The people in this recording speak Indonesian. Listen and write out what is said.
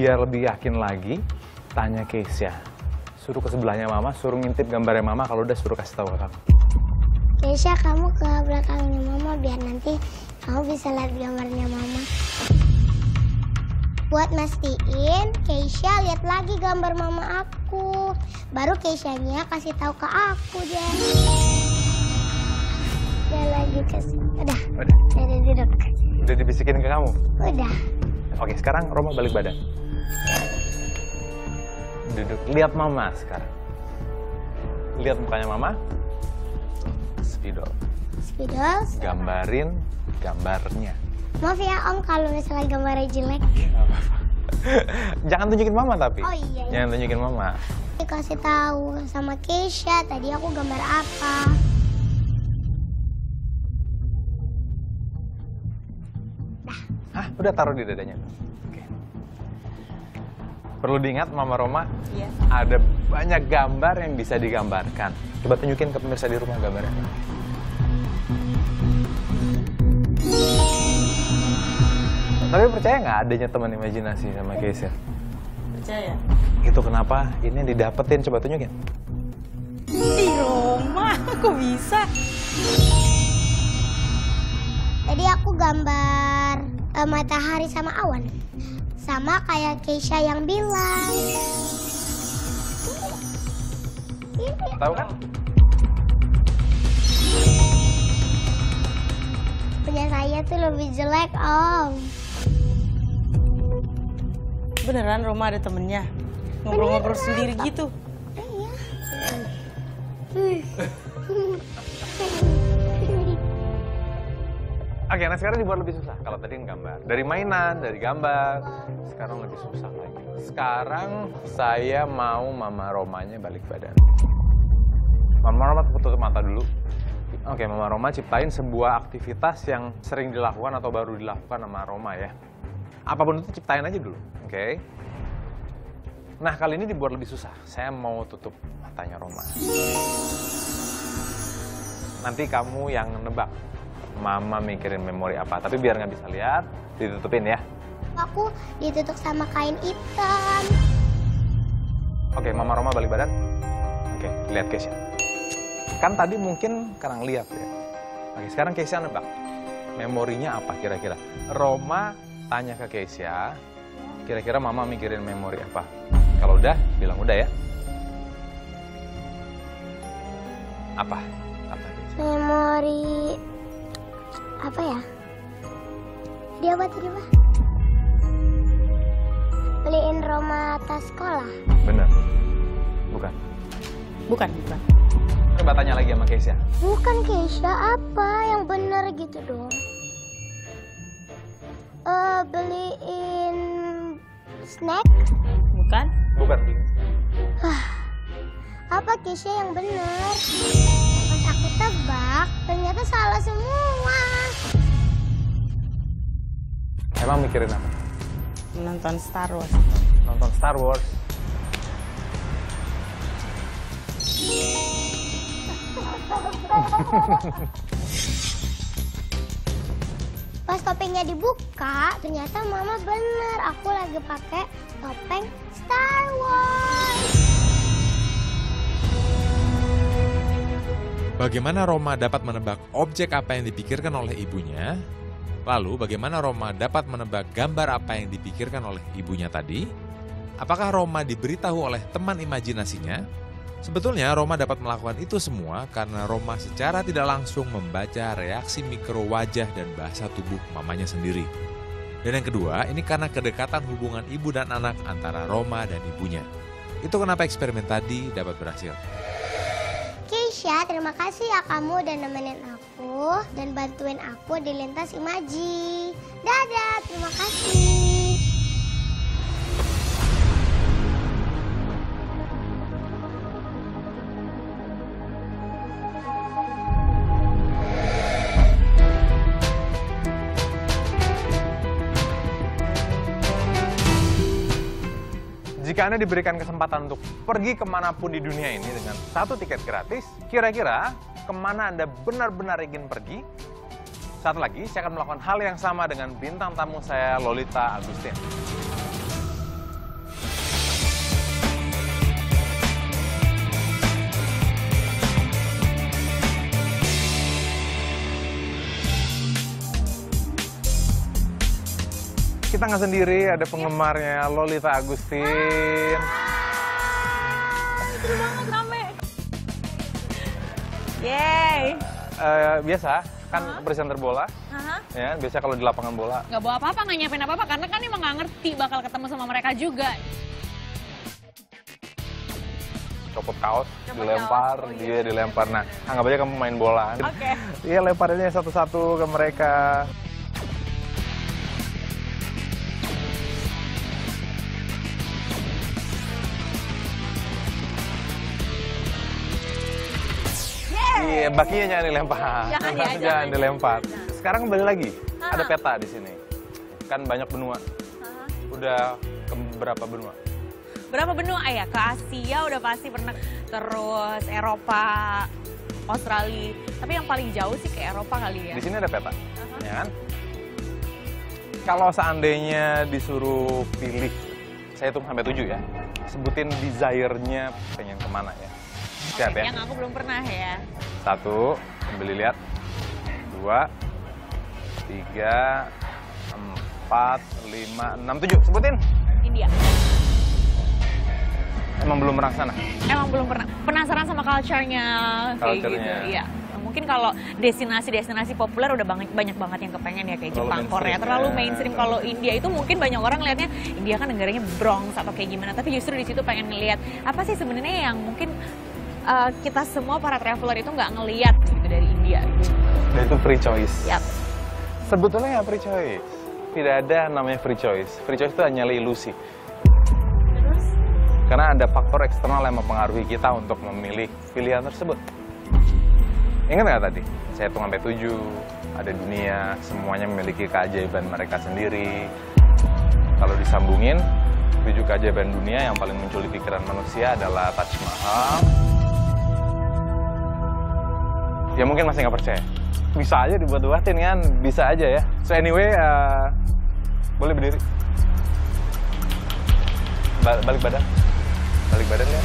Biar lebih yakin lagi, tanya Keisha. Suruh ke sebelahnya mama, suruh ngintip gambarnya mama, kalau udah suruh kasih tahu ke kamu. Keisha kamu ke belakangnya mama biar nanti kamu bisa lihat gambarnya mama. Buat mastiin, Keisha lihat lagi gambar mama aku. Baru Keisha-nya kasih tahu ke aku deh. Dia lagi ke Udah, Udah, udah duduk. udah dibisikin ke kamu. Udah. Oke, sekarang Roma balik badan. Duduk, lihat mama sekarang. Lihat mukanya mama. Spidol. Spidol. Gambarin gambarnya. Maaf ya Om kalau misalnya gambarnya jelek. Jangan tunjukin mama tapi. Oh iya, iya. Jangan tunjukin mama. Dikasih tahu sama Keisha tadi aku gambar apa. Hah, udah taruh di dadanya. Perlu diingat Mama Roma, Iya. ada banyak gambar yang bisa digambarkan. Coba tunjukin ke pemirsa di rumah gambarnya. Tapi percaya nggak adanya teman imajinasi sama Keisha? Percaya? Itu kenapa ini didapetin? Coba tunjukin. Di Roma, kok bisa? Tadi aku gambar eh, matahari sama awan. Sama kayak Keisha yang bilang. Tahu kan? Punya saya tuh lebih jelek, Om. Beneran Roma ada temennya? Ngobrol-ngobrol sendiri gitu? Iya. Oke, nah sekarang dibuat lebih susah. Kalau tadi gambar. Dari mainan, dari gambar. Sekarang lebih susah lagi. Sekarang saya mau Mama Romanya balik badan. Mama Roma tutup mata dulu. Oke, Mama Roma ciptain sebuah aktivitas yang sering dilakukan atau baru dilakukan sama Roma ya. Apa pun itu ciptain aja dulu, oke? Nah, kali ini dibuat lebih susah. Saya mau tutup matanya Roma. Nanti kamu yang nebak. Mama mikirin memori apa, tapi biar nggak bisa lihat, ditutupin ya. Aku ditutup sama kain hitam. Oke, Mama Roma balik badan. Oke, lihat Keisha. Kan tadi mungkin karang lihat ya. Oke, sekarang Keisha nebak. Memorinya apa kira-kira? Roma tanya ke Keisha, kira-kira Mama mikirin memori apa? Kalau udah, bilang udah ya. Apa? Apa? Memori apa ya? Dia apa tadi, Pak? Beliin Roma tas sekolah. Bener. Bukan. Bukan, bukan. Coba tanya lagi sama Keisha. Bukan Keisha, apa yang bener gitu dong? Eh, beliin snack? Bukan? Bukan, Bing. Apa Keisha yang bener? Pas aku tebak, ternyata salah semua. Emang mikirin apa? Menonton Star Wars. Nonton Star Wars. Pas topengnya dibuka, ternyata mama bener. Aku lagi pakai topeng Star Wars. Bagaimana Roma dapat menebak objek apa yang dipikirkan oleh ibunya? Lalu bagaimana Roma dapat menebak gambar apa yang dipikirkan oleh ibunya tadi? Apakah Roma diberitahu oleh teman imajinasinya? Sebetulnya Roma dapat melakukan itu semua karena Roma secara tidak langsung membaca reaksi mikro wajah dan bahasa tubuh mamanya sendiri. Dan yang kedua, ini karena kedekatan hubungan ibu dan anak antara Roma dan ibunya. Itu kenapa eksperimen tadi dapat berhasil. Keisha, terima kasih ya kamu udah nemenin aku dan bantuin aku di lintas imaji. Dadah, terima kasih. Jika Anda diberikan kesempatan untuk pergi ke mana pun di dunia ini dengan satu tiket gratis, kira-kira ke mana Anda benar-benar ingin pergi, saat lagi saya akan melakukan hal yang sama dengan bintang tamu saya Lolita Agustin. Kita nggak sendiri, ada penggemarnya Lolita Agustin. Yeay. Eh, biasa kan presenter bola, Hah? ya biasa kalau di lapangan bola Gak bawa apa-apa, gak nyiapin apa-apa karena kan emang gak ngerti bakal ketemu sama mereka juga. copot kaos, Copot dilempar, kaos, oh iya. dia dilempar. Nah, anggap aja kamu main bola. Oke. Iya, lempar aja satu-satu ke mereka. Iya, bakinya jangan dilempar. Jangan ya, jangan jangan. dilempar. Sekarang kembali lagi. Ah. Ada peta di sini. Kan banyak benua. Hah? Udah ke berapa benua? Berapa benua? Ah ya, ke Asia udah pasti pernah. Terus Eropa, Australia. Tapi yang paling jauh sih ke Eropa kali ya. Di sini ada peta, Aha. ya kan? Kalau seandainya disuruh pilih, saya hitung sampai tujuh ya. Sebutin desire-nya pengen ke mana ya. Siap Oke, ya? Yang aku belum pernah ya. Satu, beli lihat. Dua, tiga, empat, lima, enam, tujuh. Sebutin. India. Emang belum pernah sana? Emang belum pernah. Penasaran sama culture-nya kayak Culture-nya. gitu. Iya. Mungkin kalau destinasi-destinasi populer udah banyak, banyak banget yang kepengen ya kayak Terlalu Jepang, Korea. mainstream Terlalu ya. mainstream. Kalau India itu mungkin banyak orang lihatnya India kan negaranya Bronx atau kayak gimana. Tapi justru di situ pengen ngelihat apa sih sebenarnya yang mungkin uh, kita semua para traveler itu nggak ngelihat gitu dari India. Dan itu free choice. Yap. Sebetulnya nggak free choice. Tidak ada namanya free choice. Free choice itu hanyalah ilusi. Terus? Karena ada faktor eksternal yang mempengaruhi kita untuk memilih pilihan tersebut. Ingat nggak tadi? Saya hitung sampai tujuh, ada dunia, semuanya memiliki keajaiban mereka sendiri. Kalau disambungin, tujuh keajaiban dunia yang paling muncul di pikiran manusia adalah Taj Mahal. Ya mungkin masih nggak percaya. Bisa aja dibuat-buatin kan, bisa aja ya. So anyway, uh, boleh berdiri. Ba- balik badan. Balik badan ya.